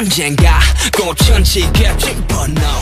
언젠가 꽃은 지겠지 But no, not today